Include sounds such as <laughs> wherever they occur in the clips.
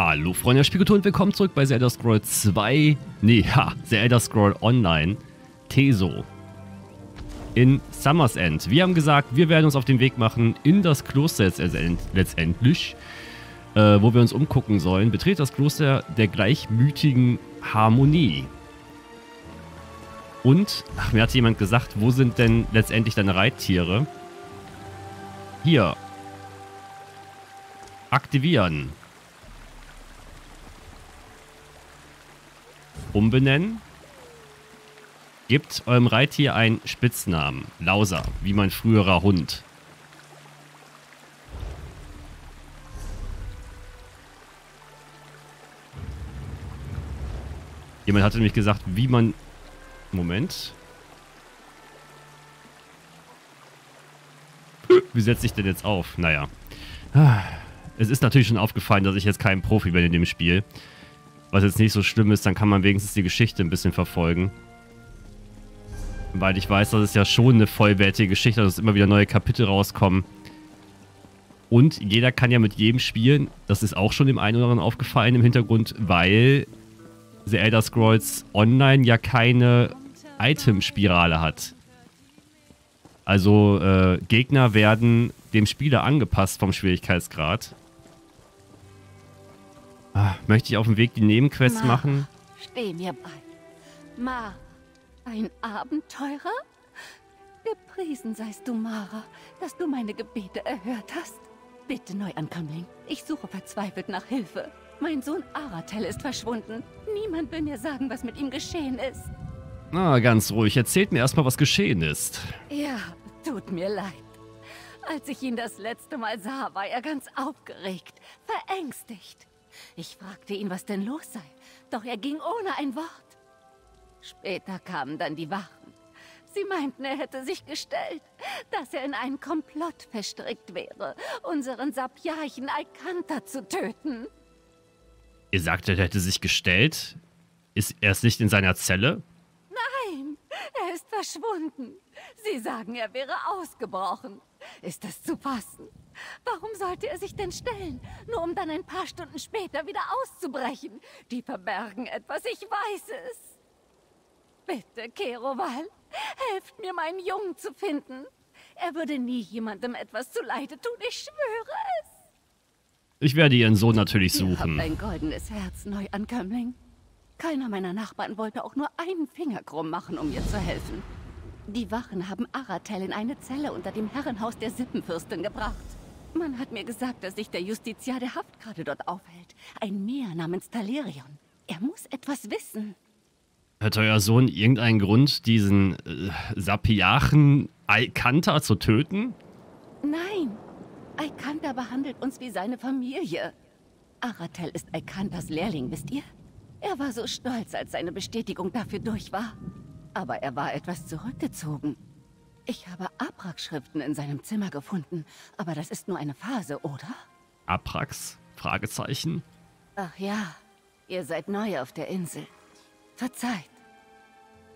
Hallo Freunde der Spielkultur und willkommen zurück bei The Elder Scroll 2, nee, ha, The Elder Scroll Online, Teso, in Summer's End. Wir haben gesagt, wir werden uns auf den Weg machen in das Kloster letztendlich, äh, wo wir uns umgucken sollen. Betretet das Kloster der gleichmütigen Harmonie. Und, ach, mir hat jemand gesagt, wo sind denn letztendlich deine Reittiere? Hier. Aktivieren. Umbenennen. Gebt eurem Reittier einen Spitznamen. Lauser, wie mein früherer Hund. Jemand hatte nämlich gesagt, wie man... Moment. Wie setze ich denn jetzt auf? Naja. Es ist natürlich schon aufgefallen, dass ich jetzt kein Profi bin in dem Spiel. Was jetzt nicht so schlimm ist, dann kann man wenigstens die Geschichte ein bisschen verfolgen. Weil ich weiß, dass es ja schon eine vollwertige Geschichte, ist, dass immer wieder neue Kapitel rauskommen. Und jeder kann ja mit jedem spielen. Das ist auch schon dem einen oder anderen aufgefallen im Hintergrund, weil The Elder Scrolls Online ja keine Item-Spirale hat. Also äh, Gegner werden dem Spieler angepasst vom Schwierigkeitsgrad. Ah, möchte ich auf dem Weg die Nebenquests Ma, machen? Steh mir bei. Ma, ein Abenteurer? Gepriesen seist du, Mara, dass du meine Gebete erhört hast. Bitte, Neuankömmling, ich suche verzweifelt nach Hilfe. Mein Sohn Aratel ist verschwunden. Niemand will mir sagen, was mit ihm geschehen ist. Na, ganz ruhig. Erzählt mir erstmal, was geschehen ist. Ja, tut mir leid. Als ich ihn das letzte Mal sah, war er ganz aufgeregt, verängstigt. Ich fragte ihn, was denn los sei, doch er ging ohne ein Wort. Später kamen dann die Wachen. Sie meinten, er hätte sich gestellt, dass er in einen Komplott verstrickt wäre, unseren Sapiarchen Alcanta zu töten. Ihr sagtet, er hätte sich gestellt? Ist er nicht in seiner Zelle? Er ist verschwunden. Sie sagen, er wäre ausgebrochen. Ist das zu fassen? Warum sollte er sich denn stellen, nur um dann ein paar Stunden später wieder auszubrechen? Die verbergen etwas, ich weiß es. Bitte, Keroval, helft mir, meinen Jungen zu finden. Er würde nie jemandem etwas zuleide tun, ich schwöre es. Ich werde ihren Sohn natürlich Ihr habt suchen. ein goldenes Herz, Neuankömmling. Keiner meiner Nachbarn wollte auch nur einen Finger krumm machen, um mir zu helfen. Die Wachen haben Aratel in eine Zelle unter dem Herrenhaus der Sippenfürstin gebracht. Man hat mir gesagt, dass sich der Justiziar der Haft gerade dort aufhält. Ein Meer namens Talerion. Er muss etwas wissen. Hat euer Sohn irgendeinen Grund, diesen äh, Sapiachen Alcanta zu töten? Nein, Alcanta behandelt uns wie seine Familie. Aratel ist Alcantas Lehrling, wisst ihr? Er war so stolz, als seine Bestätigung dafür durch war. Aber er war etwas zurückgezogen. Ich habe Abrax-Schriften in seinem Zimmer gefunden, aber das ist nur eine Phase, oder? Aprax? Fragezeichen. Ach ja, ihr seid neu auf der Insel. Verzeiht.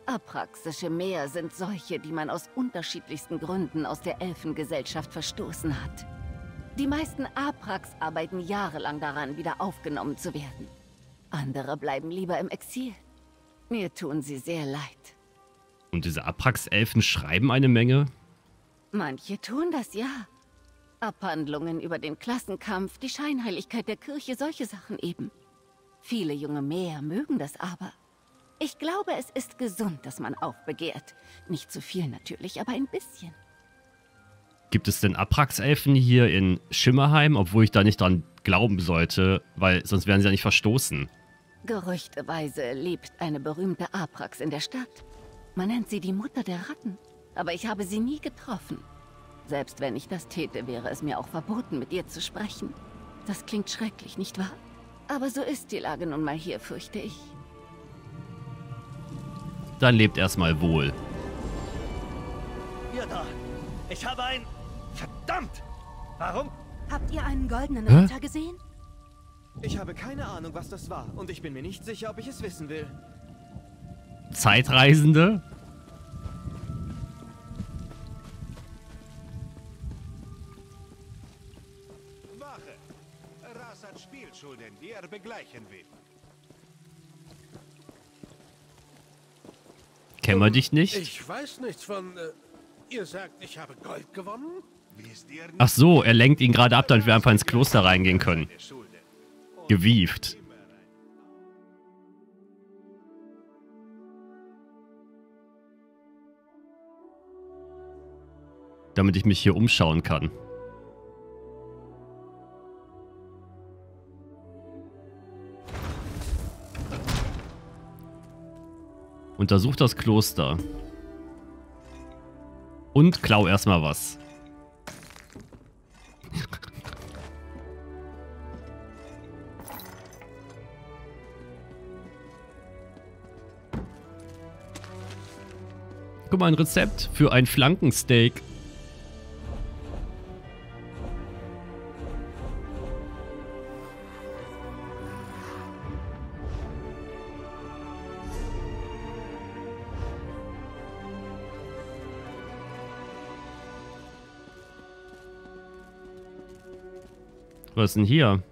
Apraxische Meer sind solche, die man aus unterschiedlichsten Gründen aus der Elfengesellschaft verstoßen hat. Die meisten Aprax arbeiten jahrelang daran, wieder aufgenommen zu werden. Andere bleiben lieber im Exil. Mir tun sie sehr leid. Und diese Aprax-Elfen schreiben eine Menge? Manche tun das ja. Abhandlungen über den Klassenkampf, die Scheinheiligkeit der Kirche, solche Sachen eben. Viele junge Meer mögen das aber. Ich glaube, es ist gesund, dass man aufbegehrt. Nicht zu viel natürlich, aber ein bisschen. Gibt es denn Aprax-Elfen hier in Schimmerheim, obwohl ich da nicht dran glauben sollte, weil sonst wären sie ja nicht verstoßen? Gerüchteweise lebt eine berühmte Aprax in der Stadt. Man nennt sie die Mutter der Ratten, aber ich habe sie nie getroffen. Selbst wenn ich das täte, wäre es mir auch verboten, mit ihr zu sprechen. Das klingt schrecklich, nicht wahr? Aber so ist die Lage nun mal hier, fürchte ich. Dann lebt erstmal wohl. Ihr da! Ich habe ein... Verdammt! Warum? Habt ihr einen goldenen? Ritter gesehen? Ich habe keine Ahnung, was das war. Und ich bin mir nicht sicher, ob ich es wissen will. Zeitreisende? Wache! Rasat Spielschulden, die er begleichen will. Kennen wir dich nicht? Ich weiß nichts von... Äh, ihr sagt, ich habe Gold gewonnen? Ihr nicht, Ach so, er lenkt ihn gerade ab, damit wir einfach ins Kloster reingehen können. Schulden? Gewieft. Damit ich mich hier umschauen kann. Untersuch das Kloster. Und klau erstmal was. Guck mal, ein Rezept für ein Flankensteak. Was ist denn hier?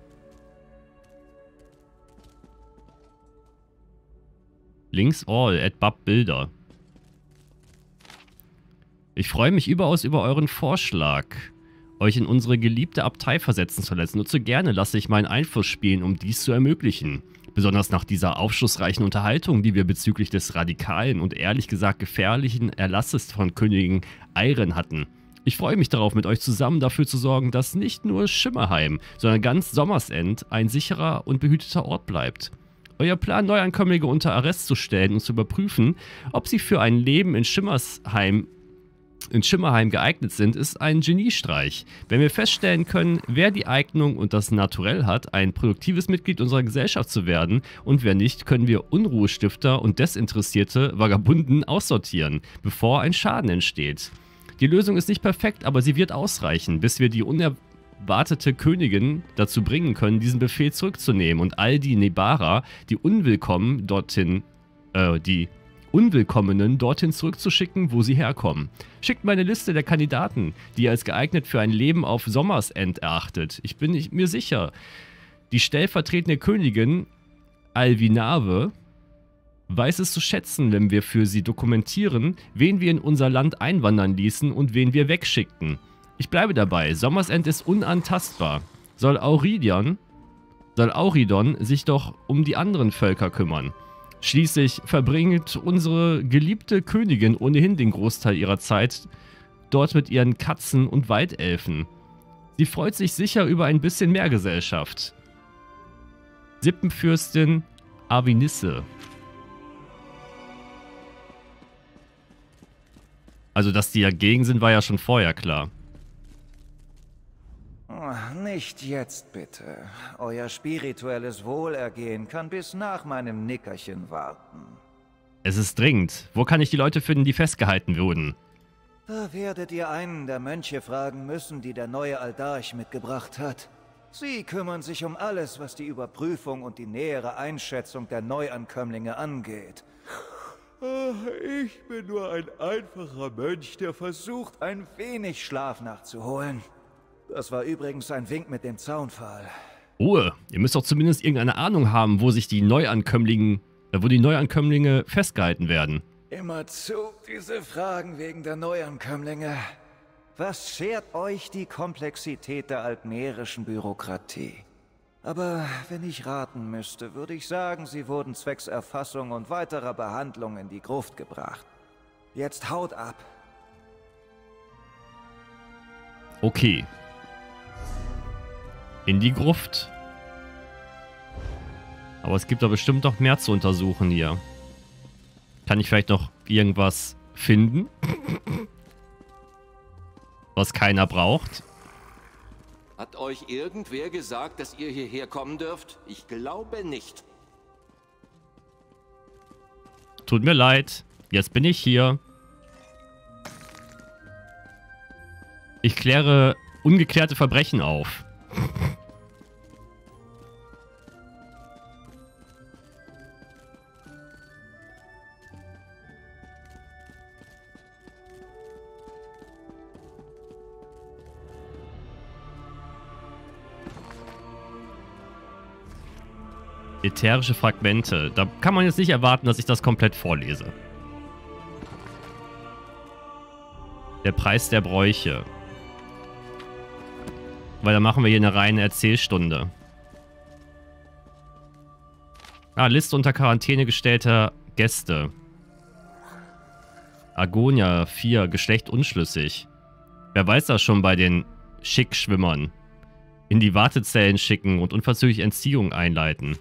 Links all, add Bub Bilder. Ich freue mich überaus über euren Vorschlag, euch in unsere geliebte Abtei versetzen zu lassen. Nur zu gerne lasse ich meinen Einfluss spielen, um dies zu ermöglichen. Besonders nach dieser aufschlussreichen Unterhaltung, die wir bezüglich des radikalen und ehrlich gesagt gefährlichen Erlasses von Königin Eiren hatten. Ich freue mich darauf, mit euch zusammen dafür zu sorgen, dass nicht nur Schimmerheim, sondern ganz Sommersend ein sicherer und behüteter Ort bleibt. Euer Plan, Neuankömmlinge unter Arrest zu stellen und zu überprüfen, ob sie für ein Leben in Schimmersheim in Schimmerheim geeignet sind, ist ein Geniestreich. Wenn wir feststellen können, wer die Eignung und das Naturell hat, ein produktives Mitglied unserer Gesellschaft zu werden und wer nicht, können wir Unruhestifter und desinteressierte Vagabunden aussortieren, bevor ein Schaden entsteht. Die Lösung ist nicht perfekt, aber sie wird ausreichen, bis wir die unerwartete Königin dazu bringen können, diesen Befehl zurückzunehmen und all die Nebara, die unwillkommen dorthin, äh, die Unwillkommenen dorthin zurückzuschicken, wo sie herkommen. Schickt meine Liste der Kandidaten, die ihr als geeignet für ein Leben auf Sommersend erachtet. Ich bin mir sicher, die stellvertretende Königin Alvinave weiß es zu schätzen, wenn wir für sie dokumentieren, wen wir in unser Land einwandern ließen und wen wir wegschickten. Ich bleibe dabei, Sommersend ist unantastbar. Soll Auridion, soll Auridon sich doch um die anderen Völker kümmern. Schließlich verbringt unsere geliebte Königin ohnehin den Großteil ihrer Zeit dort mit ihren Katzen und Waldelfen. Sie freut sich sicher über ein bisschen mehr Gesellschaft. Sippenfürstin Avinisse. Also, dass die dagegen sind, war ja schon vorher klar. Nicht jetzt bitte. Euer spirituelles Wohlergehen kann bis nach meinem Nickerchen warten. Es ist dringend. Wo kann ich die Leute finden, die festgehalten wurden? Da werdet ihr einen der Mönche fragen müssen, die der neue Aldarch mitgebracht hat. Sie kümmern sich um alles, was die Überprüfung und die nähere Einschätzung der Neuankömmlinge angeht. Ich bin nur ein einfacher Mönch, der versucht, ein wenig Schlaf nachzuholen. Das war übrigens ein Wink mit dem Zaunpfahl. Ruhe. Ihr müsst doch zumindest irgendeine Ahnung haben, wo sich die Neuankömmlinge, äh, wo die Neuankömmlinge festgehalten werden. Immerzu diese Fragen wegen der Neuankömmlinge. Was schert euch die Komplexität der altmerischen Bürokratie? Aber wenn ich raten müsste, würde ich sagen, sie wurden zwecks Erfassung und weiterer Behandlung in die Gruft gebracht. Jetzt haut ab. Okay. In die Gruft. Aber es gibt da bestimmt noch mehr zu untersuchen hier. Kann ich vielleicht noch irgendwas finden? Was keiner braucht? Hat euch irgendwer gesagt, dass ihr hierher kommen dürft? Ich glaube nicht. Tut mir leid. Jetzt bin ich hier. Ich kläre ungeklärte Verbrechen auf. Ätherische Fragmente. Da kann man jetzt nicht erwarten, dass ich das komplett vorlese. Der Preis der Bräuche. Weil da machen wir hier eine reine Erzählstunde. Ah, Liste unter Quarantäne gestellter Gäste. Agonia 4, Geschlecht unschlüssig. Wer weiß das schon bei den Schickschwimmern? In die Wartezellen schicken und unverzüglich Entziehung einleiten.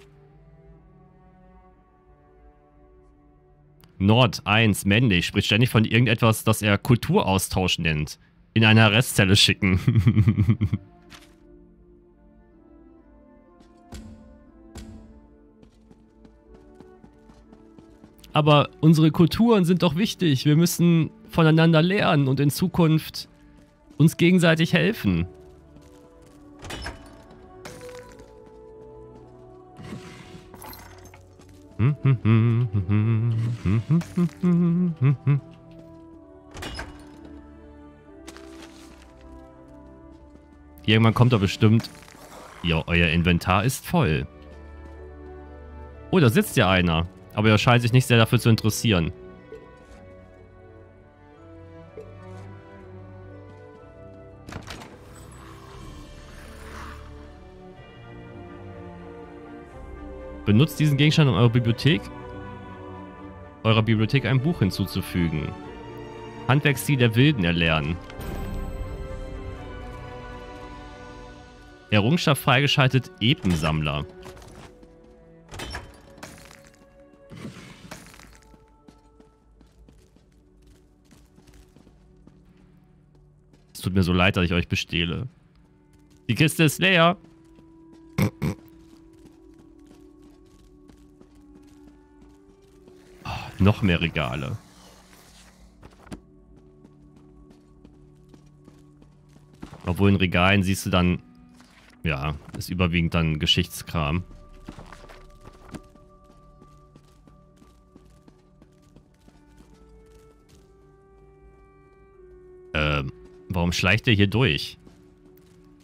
Nord 1, männlich, spricht ständig von irgendetwas, das er Kulturaustausch nennt. In eine Arrestzelle schicken. <laughs> Aber unsere Kulturen sind doch wichtig. Wir müssen voneinander lernen und in Zukunft uns gegenseitig helfen. <laughs> Irgendwann kommt er bestimmt. Ja, euer Inventar ist voll. Oh, da sitzt ja einer. Aber er scheint sich nicht sehr dafür zu interessieren. Benutzt diesen Gegenstand, um eure Bibliothek, eurer Bibliothek ein Buch hinzuzufügen. Handwerksstil der Wilden erlernen. Errungenschaft freigeschaltet Epensammler. Es tut mir so leid, dass ich euch bestehle. Die Kiste ist leer. Noch mehr Regale. Obwohl in Regalen siehst du dann... Ja, ist überwiegend dann Geschichtskram. Ähm, warum schleicht er hier durch?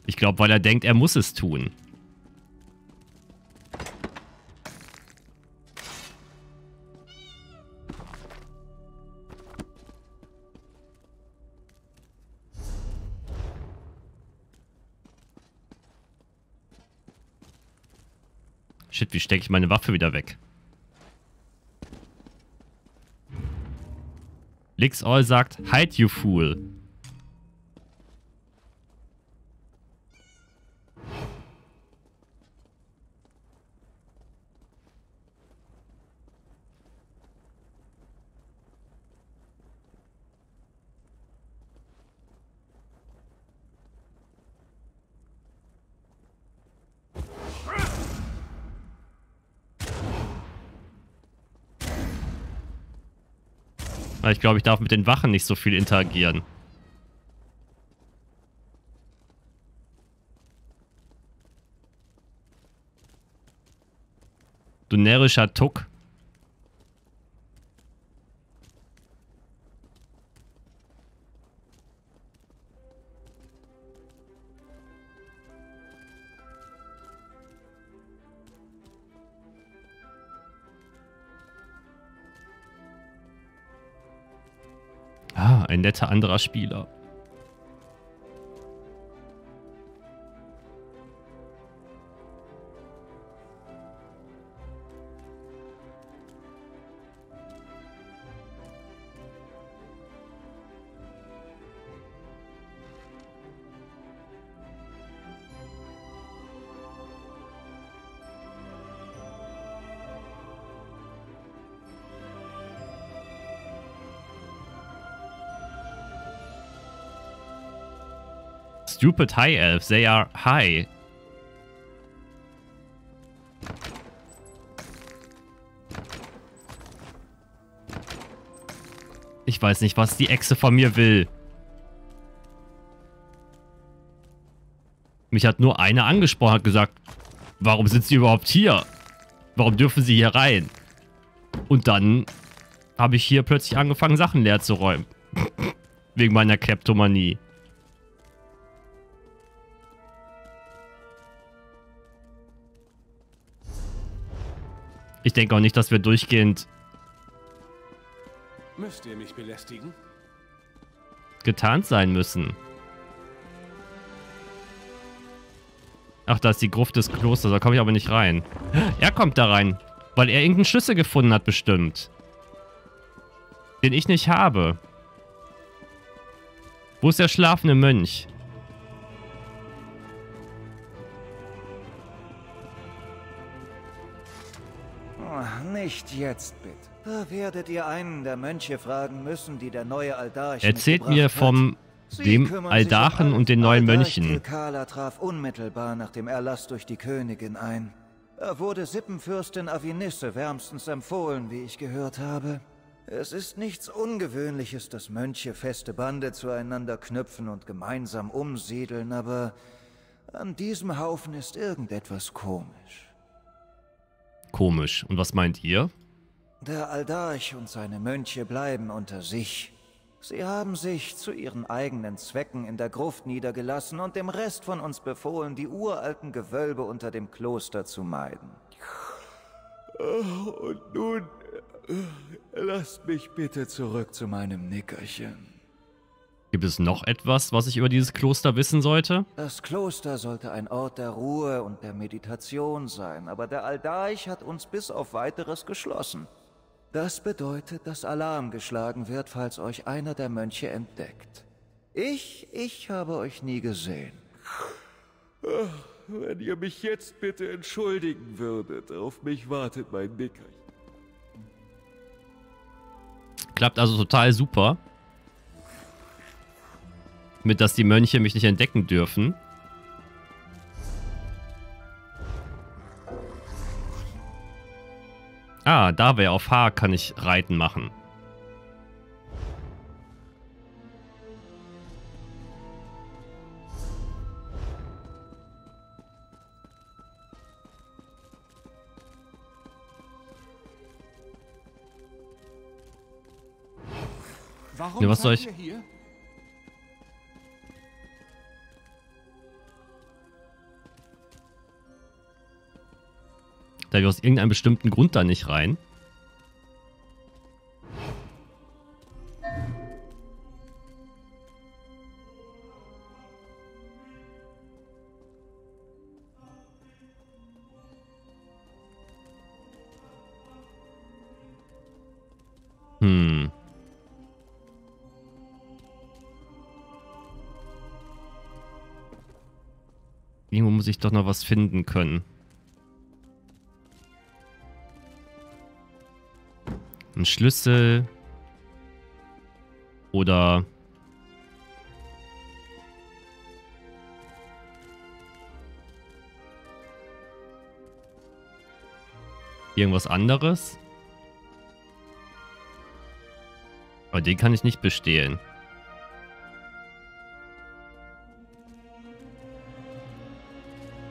Ich glaube, weil er denkt, er muss es tun. Stecke ich meine Waffe wieder weg? Lixall sagt, hide you fool. Weil ich glaube, ich darf mit den Wachen nicht so viel interagieren. Du närrischer Tuck. Netter anderer Spieler. Stupid High Elves, they are high. Ich weiß nicht, was die Echse von mir will. Mich hat nur eine angesprochen, hat gesagt, warum sind sie überhaupt hier? Warum dürfen sie hier rein? Und dann habe ich hier plötzlich angefangen, Sachen leer zu räumen. <laughs> Wegen meiner Kleptomanie. Denke auch nicht, dass wir durchgehend Müsst ihr mich belästigen? getarnt sein müssen. Ach, da ist die Gruft des Klosters. Da komme ich aber nicht rein. Er kommt da rein, weil er irgendeinen Schlüssel gefunden hat bestimmt. Den ich nicht habe. Wo ist der schlafende Mönch? Nicht jetzt, bitte. Da werdet ihr einen der Mönche fragen müssen, die der neue Aldarch Erzählt mir vom dem Aldachen und den neuen Aldarch Mönchen. Tilkala traf unmittelbar nach dem Erlass durch die Königin ein. Er wurde Sippenfürstin Avinisse wärmstens empfohlen, wie ich gehört habe. Es ist nichts Ungewöhnliches, dass Mönche feste Bande zueinander knüpfen und gemeinsam umsiedeln, aber an diesem Haufen ist irgendetwas komisch. Komisch. Und was meint ihr? Der Aldarch und seine Mönche bleiben unter sich. Sie haben sich zu ihren eigenen Zwecken in der Gruft niedergelassen und dem Rest von uns befohlen, die uralten Gewölbe unter dem Kloster zu meiden. Und nun äh, lasst mich bitte zurück zu meinem Nickerchen. Gibt es noch etwas, was ich über dieses Kloster wissen sollte? Das Kloster sollte ein Ort der Ruhe und der Meditation sein, aber der Aldarch hat uns bis auf weiteres geschlossen. Das bedeutet, dass Alarm geschlagen wird, falls euch einer der Mönche entdeckt. Ich, ich habe euch nie gesehen. Wenn ihr mich jetzt bitte entschuldigen würdet, auf mich wartet mein Nickerchen. Klappt also total super. Mit, dass die Mönche mich nicht entdecken dürfen. Ah, da wäre auf H kann ich Reiten machen. Warum Ja, was soll ich- hier? Da wir aus irgendeinem bestimmten Grund da nicht rein. Hm. Irgendwo muss ich doch noch was finden können. Ein Schlüssel. Oder... Irgendwas anderes? Aber den kann ich nicht bestehlen.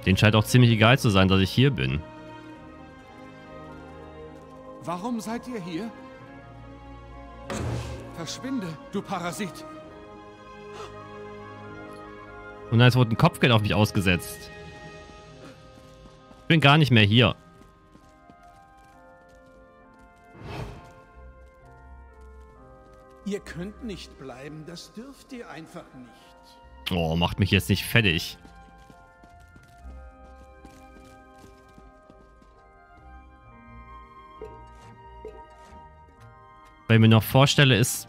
Den scheint auch ziemlich egal zu sein, dass ich hier bin. Warum seid ihr hier? Verschwinde, du Parasit. Und dann wurde ein Kopfgeld auf mich ausgesetzt. Ich bin gar nicht mehr hier. Ihr könnt nicht bleiben, das dürft ihr einfach nicht. Oh, macht mich jetzt nicht fertig. Weil ich mir noch vorstelle, ist,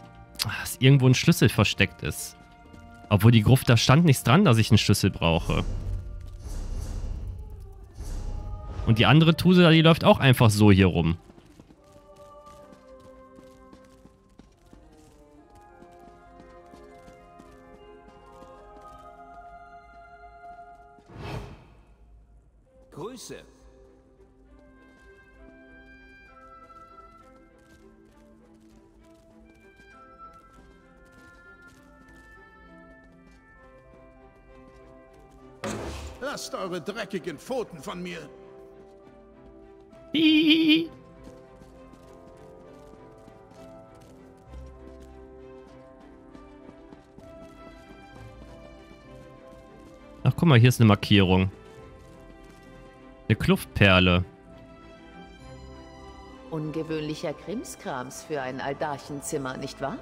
dass irgendwo ein Schlüssel versteckt ist. Obwohl die Gruft, da stand nichts dran, dass ich einen Schlüssel brauche. Und die andere Tuse, die läuft auch einfach so hier rum. Grüße. Lasst eure dreckigen Pfoten von mir. Hihihi. Ach, guck mal, hier ist eine Markierung. Eine Kluftperle. Ungewöhnlicher Krimskrams für ein Aldarchenzimmer, nicht wahr?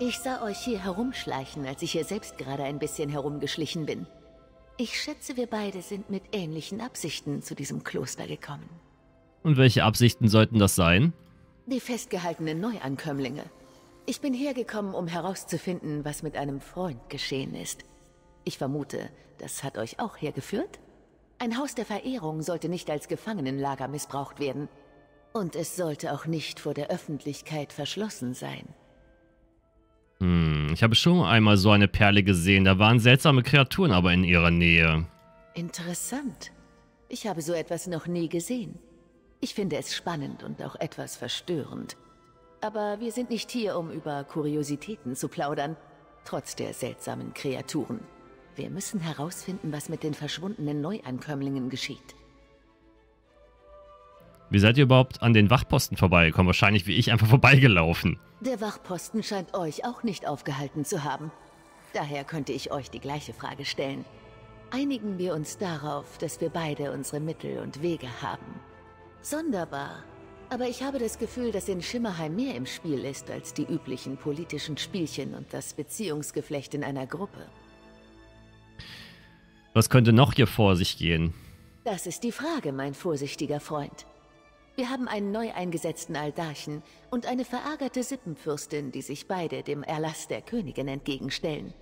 Ich sah euch hier herumschleichen, als ich hier selbst gerade ein bisschen herumgeschlichen bin. Ich schätze, wir beide sind mit ähnlichen Absichten zu diesem Kloster gekommen. Und welche Absichten sollten das sein? Die festgehaltenen Neuankömmlinge. Ich bin hergekommen, um herauszufinden, was mit einem Freund geschehen ist. Ich vermute, das hat euch auch hergeführt? Ein Haus der Verehrung sollte nicht als Gefangenenlager missbraucht werden. Und es sollte auch nicht vor der Öffentlichkeit verschlossen sein. Hm, ich habe schon einmal so eine Perle gesehen. Da waren seltsame Kreaturen aber in ihrer Nähe. Interessant. Ich habe so etwas noch nie gesehen. Ich finde es spannend und auch etwas verstörend. Aber wir sind nicht hier, um über Kuriositäten zu plaudern, trotz der seltsamen Kreaturen. Wir müssen herausfinden, was mit den verschwundenen Neuankömmlingen geschieht. Wie seid ihr überhaupt an den Wachposten vorbeigekommen? Wahrscheinlich wie ich einfach <laughs> vorbeigelaufen. Der Wachposten scheint euch auch nicht aufgehalten zu haben. Daher könnte ich euch die gleiche Frage stellen. Einigen wir uns darauf, dass wir beide unsere Mittel und Wege haben. Sonderbar. Aber ich habe das Gefühl, dass in Schimmerheim mehr im Spiel ist als die üblichen politischen Spielchen und das Beziehungsgeflecht in einer Gruppe. Was könnte noch hier vor sich gehen? Das ist die Frage, mein vorsichtiger Freund. Wir haben einen neu eingesetzten Aldarchen und eine verärgerte Sippenfürstin, die sich beide dem Erlass der Königin entgegenstellen.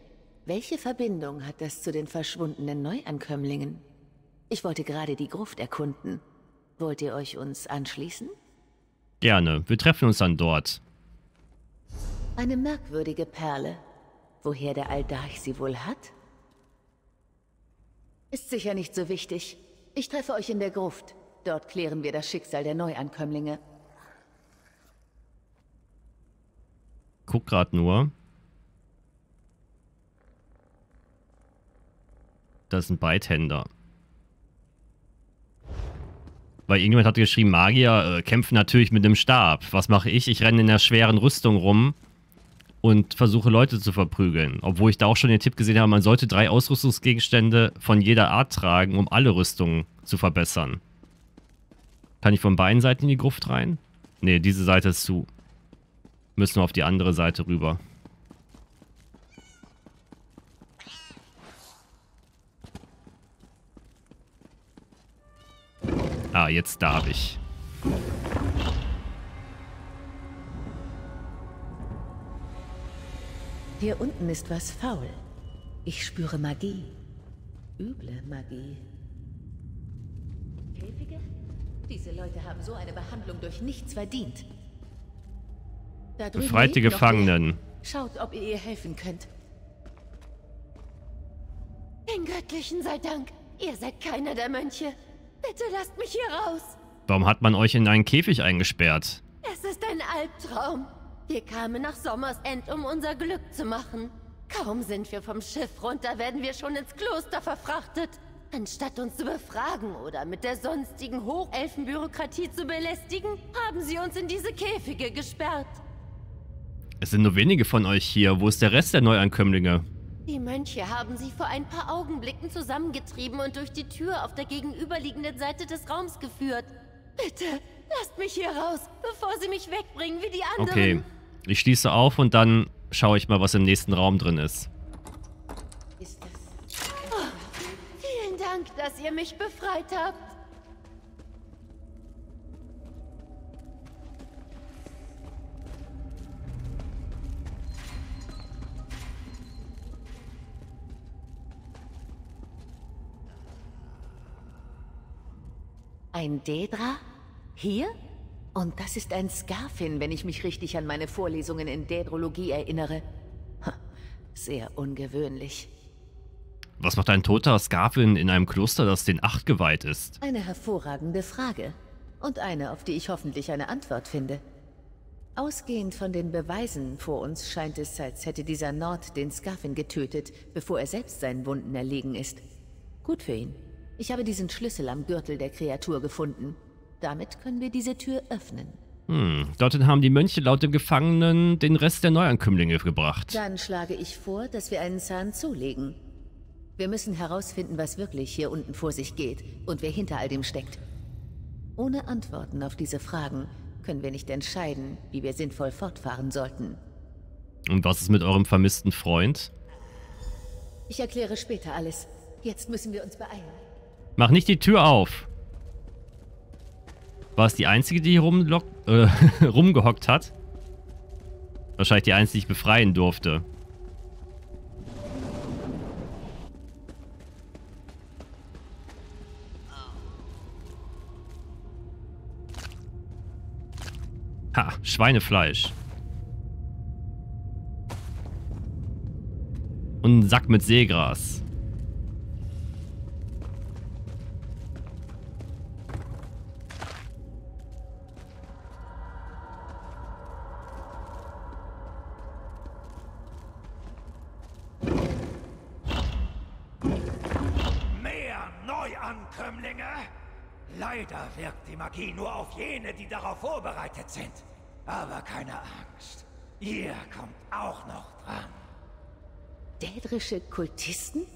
Welche Verbindung hat das zu den verschwundenen Neuankömmlingen? Ich wollte gerade die Gruft erkunden. Wollt ihr euch uns anschließen? Gerne. Wir treffen uns dann dort. Eine merkwürdige Perle. Woher der Aldarch sie wohl hat? Ist sicher nicht so wichtig. Ich treffe euch in der Gruft. Dort klären wir das Schicksal der Neuankömmlinge. Guck grad nur. Das ist ein Beithänder. Weil irgendjemand hat geschrieben, Magier äh, kämpfen natürlich mit dem Stab. Was mache ich? Ich renne in der schweren Rüstung rum und versuche Leute zu verprügeln. Obwohl ich da auch schon den Tipp gesehen habe, man sollte drei Ausrüstungsgegenstände von jeder Art tragen, um alle Rüstungen zu verbessern. Kann ich von beiden Seiten in die Gruft rein? Ne, diese Seite ist zu. Müssen wir auf die andere Seite rüber. Ah, jetzt darf ich. Hier unten ist was faul. Ich spüre Magie. Üble Magie. Käfige? Diese Leute haben so eine Behandlung durch nichts verdient. Befreit die Gefangenen. Schaut, ob ihr ihr helfen könnt. Den Göttlichen sei Dank. Ihr seid keiner der Mönche. Bitte lasst mich hier raus. Warum hat man euch in einen Käfig eingesperrt? Es ist ein Albtraum. Wir kamen nach Sommersend, um unser Glück zu machen. Kaum sind wir vom Schiff runter, werden wir schon ins Kloster verfrachtet. Anstatt uns zu befragen oder mit der sonstigen Hochelfenbürokratie zu belästigen, haben sie uns in diese Käfige gesperrt. Es sind nur wenige von euch hier. Wo ist der Rest der Neuankömmlinge? Die Mönche haben sie vor ein paar Augenblicken zusammengetrieben und durch die Tür auf der gegenüberliegenden Seite des Raums geführt. Bitte, lasst mich hier raus, bevor sie mich wegbringen wie die anderen. Okay. Ich schließe auf und dann schaue ich mal, was im nächsten Raum drin ist. Ist das... Vielen Dank, dass ihr mich befreit habt. Ein Dedra? Hier? Und das ist ein Scarfin, wenn ich mich richtig an meine Vorlesungen in Dädrologie erinnere. Sehr ungewöhnlich. Was macht ein toter Scarfin in einem Kloster, das den Acht geweiht ist? Eine hervorragende Frage. Und eine, auf die ich hoffentlich eine Antwort finde. Ausgehend von den Beweisen vor uns scheint es, als hätte dieser Nord den Scarfin getötet, bevor er selbst seinen Wunden erlegen ist. Gut für ihn. Ich habe diesen Schlüssel am Gürtel der Kreatur gefunden. Damit können wir diese Tür öffnen. Hm, dorthin haben die Mönche laut dem Gefangenen den Rest der Neuankömmlinge gebracht. Dann schlage ich vor, dass wir einen Zahn zulegen. Wir müssen herausfinden, was wirklich hier unten vor sich geht und wer hinter all dem steckt. Ohne Antworten auf diese Fragen können wir nicht entscheiden, wie wir sinnvoll fortfahren sollten. Und was ist mit eurem vermissten Freund? Ich erkläre später alles. Jetzt müssen wir uns beeilen. Mach nicht die Tür auf. War es die Einzige, die hier rumlock, äh, <laughs> rumgehockt hat? Wahrscheinlich die Einzige, die ich befreien durfte. Ha, Schweinefleisch. Und ein Sack mit Seegras. Magie nur auf jene, die darauf vorbereitet sind. Aber keine Angst. Ihr kommt auch noch dran. Dädrische Kultisten?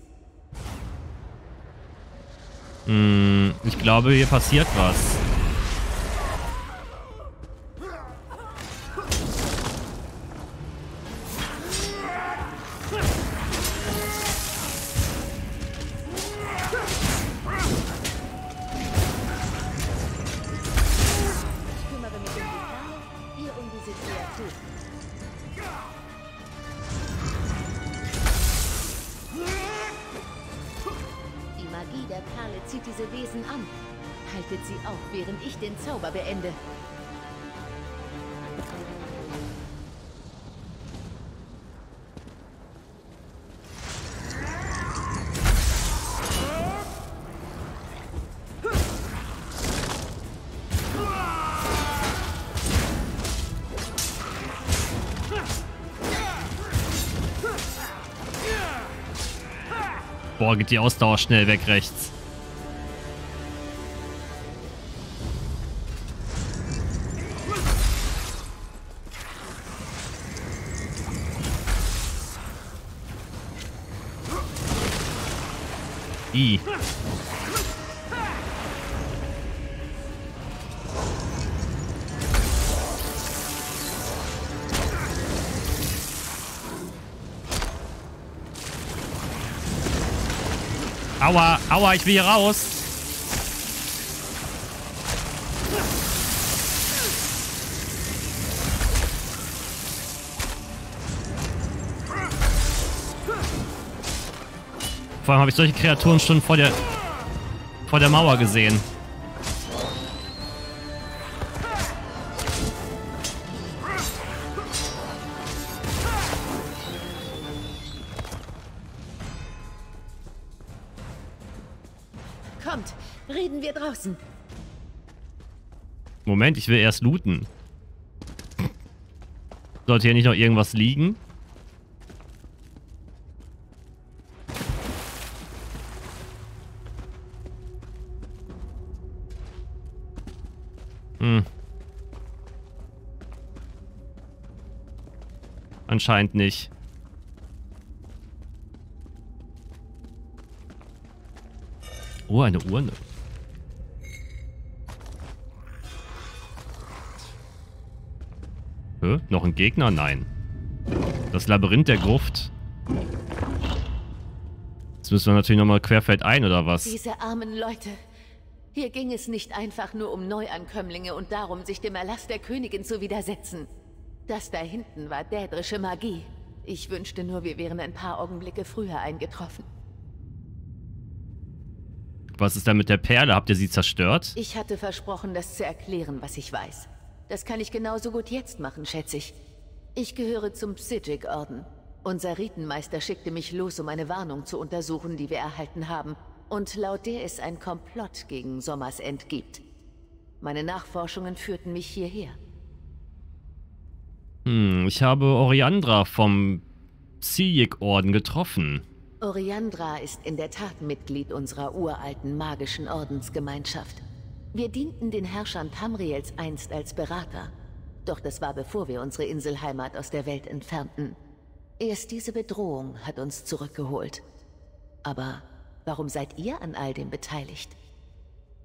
Hm, ich glaube, hier passiert was. Diese Wesen an. Haltet sie auf, während ich den Zauber beende. Boah, geht die Ausdauer schnell weg rechts. I. Aua, aua, ich will hier raus. Vor allem habe ich solche Kreaturen schon vor der vor der Mauer gesehen. Kommt, reden wir draußen. Moment, ich will erst looten. Sollte hier nicht noch irgendwas liegen? Anscheinend nicht. Oh, eine Urne. Hä? Noch ein Gegner? Nein. Das Labyrinth der Gruft. Jetzt müssen wir natürlich nochmal querfeldein, oder was? Diese armen Leute. Hier ging es nicht einfach nur um Neuankömmlinge und darum, sich dem Erlass der Königin zu widersetzen. Das da hinten war dädrische Magie. Ich wünschte nur, wir wären ein paar Augenblicke früher eingetroffen. Was ist da mit der Perle? Habt ihr sie zerstört? Ich hatte versprochen, das zu erklären, was ich weiß. Das kann ich genauso gut jetzt machen, schätze ich. Ich gehöre zum Psychic-Orden. Unser Ritenmeister schickte mich los, um eine Warnung zu untersuchen, die wir erhalten haben. Und laut der es ein Komplott gegen Sommers End gibt. Meine Nachforschungen führten mich hierher. Hm, ich habe Oriandra vom Psychic-Orden getroffen. Oriandra ist in der Tat Mitglied unserer uralten magischen Ordensgemeinschaft. Wir dienten den Herrschern Tamriels einst als Berater. Doch das war bevor wir unsere Inselheimat aus der Welt entfernten. Erst diese Bedrohung hat uns zurückgeholt. Aber warum seid ihr an all dem beteiligt?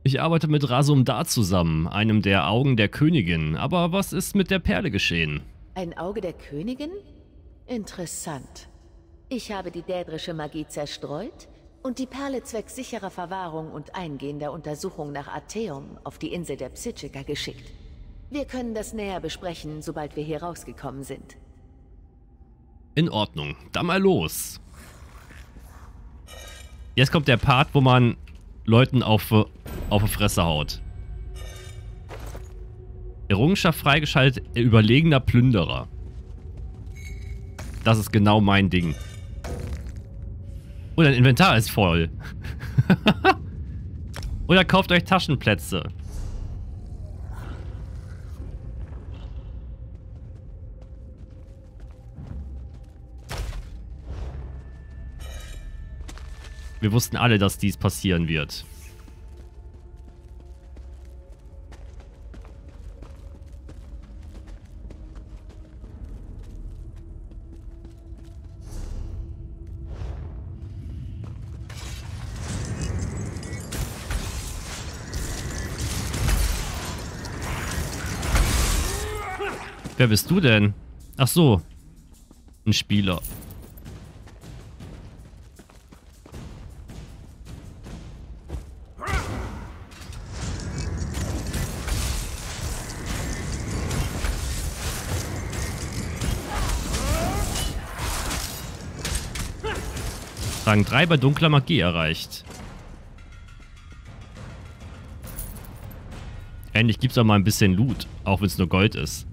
Ich arbeite mit Rasumdar zusammen, einem der Augen der Königin. Aber was ist mit der Perle geschehen? Ein Auge der Königin? Interessant. Ich habe die dädrische Magie zerstreut und die Perle zwecks sicherer Verwahrung und eingehender Untersuchung nach Atheum auf die Insel der Psychiker geschickt. Wir können das näher besprechen, sobald wir hier rausgekommen sind. In Ordnung. Dann mal los. Jetzt kommt der Part, wo man Leuten auf, auf die Fresse haut. Errungenschaft freigeschaltet, überlegener Plünderer. Das ist genau mein Ding. Oh, dein Inventar ist voll. <laughs> Oder kauft euch Taschenplätze. Wir wussten alle, dass dies passieren wird. Wer bist du denn? Ach so. Ein Spieler. Rang 3 bei dunkler Magie erreicht. Endlich gibt es auch mal ein bisschen Loot, auch wenn es nur Gold ist.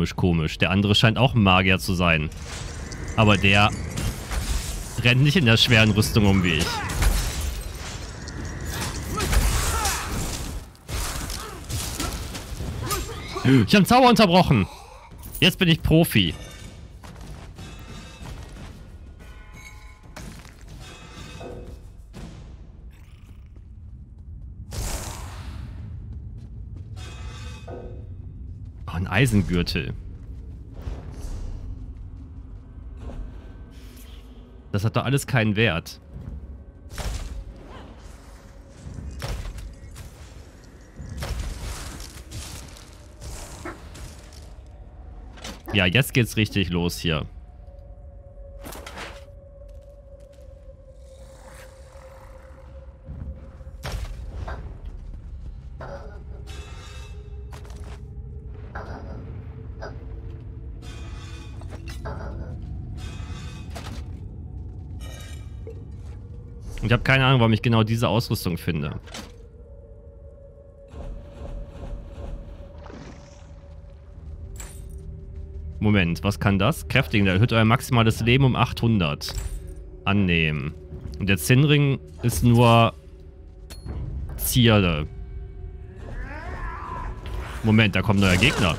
Komisch, komisch. Der andere scheint auch ein Magier zu sein. Aber der rennt nicht in der schweren Rüstung um wie ich. Ich habe Zauber unterbrochen. Jetzt bin ich Profi. Eisengürtel. Das hat doch alles keinen Wert. Ja, jetzt geht's richtig los hier. Ich habe keine Ahnung, warum ich genau diese Ausrüstung finde. Moment, was kann das? Kräftigen, erhöht euer maximales Leben um 800. Annehmen. Und der Zinnring ist nur Zierde. Moment, da kommt neuer Gegner.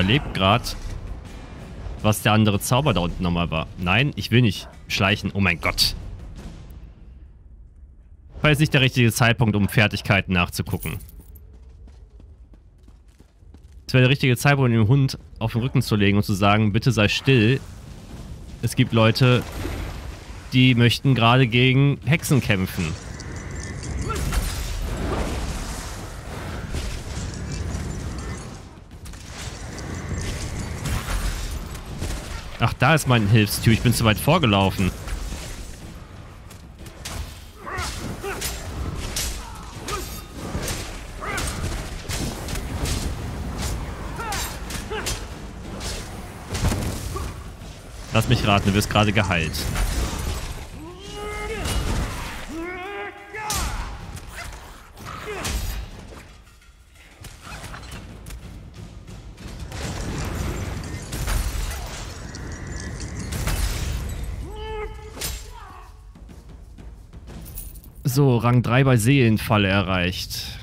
Überlege gerade, was der andere Zauber da unten nochmal war. Nein, ich will nicht schleichen. Oh mein Gott. War jetzt nicht der richtige Zeitpunkt, um Fertigkeiten nachzugucken. Es wäre der richtige Zeitpunkt, den Hund auf den Rücken zu legen und zu sagen, bitte sei still. Es gibt Leute, die möchten gerade gegen Hexen kämpfen. Ach, da ist mein Hilfstyp. Ich bin zu weit vorgelaufen. Lass mich raten, du wirst gerade geheilt. So, Rang 3 bei Seelenfalle erreicht.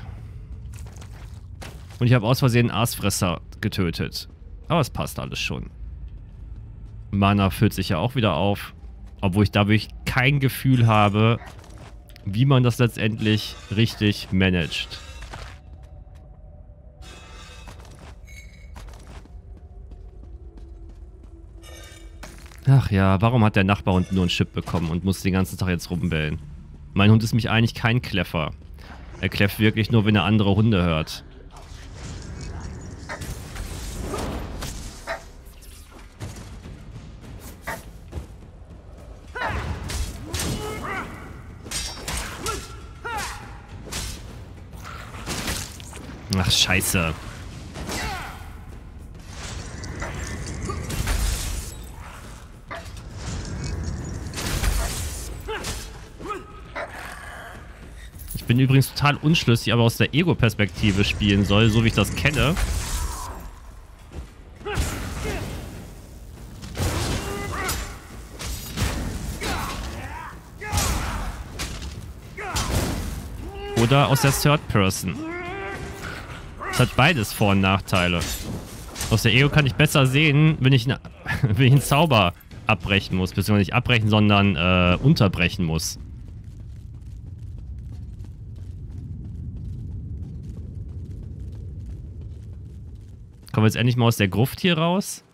Und ich habe aus Versehen Aasfresser getötet. Aber es passt alles schon. Mana füllt sich ja auch wieder auf. Obwohl ich da wirklich kein Gefühl habe, wie man das letztendlich richtig managt. Ach ja, warum hat der Nachbarhund nur einen Chip bekommen und muss den ganzen Tag jetzt rumbellen? Mein Hund ist mich eigentlich kein Kleffer. Er kläfft wirklich nur, wenn er andere Hunde hört. Ach, scheiße. Bin übrigens total unschlüssig, aber aus der Ego-Perspektive spielen soll, so wie ich das kenne. Oder aus der Third Person. Es hat beides Vor- und Nachteile. Aus der Ego kann ich besser sehen, wenn ich, <laughs> wenn ich einen Zauber abbrechen muss. Beziehungsweise nicht abbrechen, sondern äh, unterbrechen muss. Kommen wir jetzt endlich mal aus der Gruft hier raus?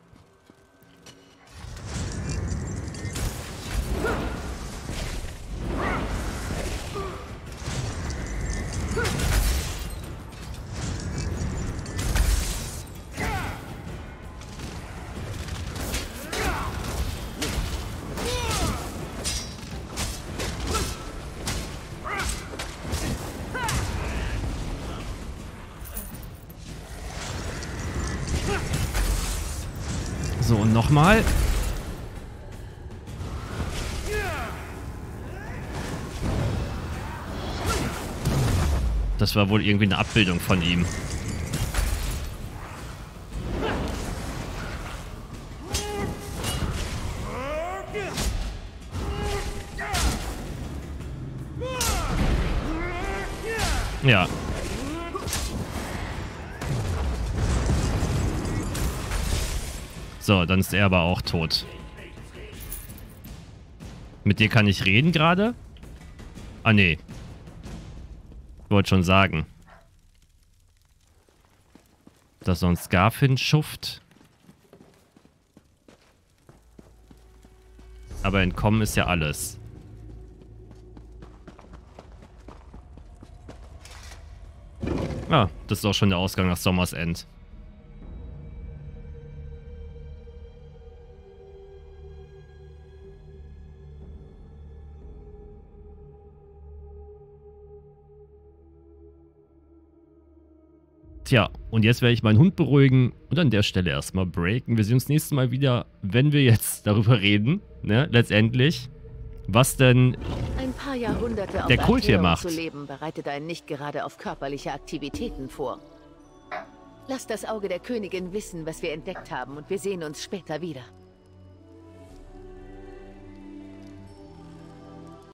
Das war wohl irgendwie eine Abbildung von ihm. Ja. So, dann ist er aber auch tot. Mit dir kann ich reden gerade? Ah, nee. Wollte schon sagen. Das sonst Garfin schuft. Aber entkommen ist ja alles. Ah, das ist auch schon der Ausgang nach Sommersend. Tja, und jetzt werde ich meinen Hund beruhigen und an der Stelle erstmal breaken. Wir sehen uns nächstes Mal wieder, wenn wir jetzt <laughs> darüber reden, ne, letztendlich, was denn Ein paar Jahrhunderte auf Der Kult hier macht. zu leben, bereitet einen nicht gerade auf körperliche Aktivitäten vor. Lass das Auge der Königin wissen, was wir entdeckt haben und wir sehen uns später wieder.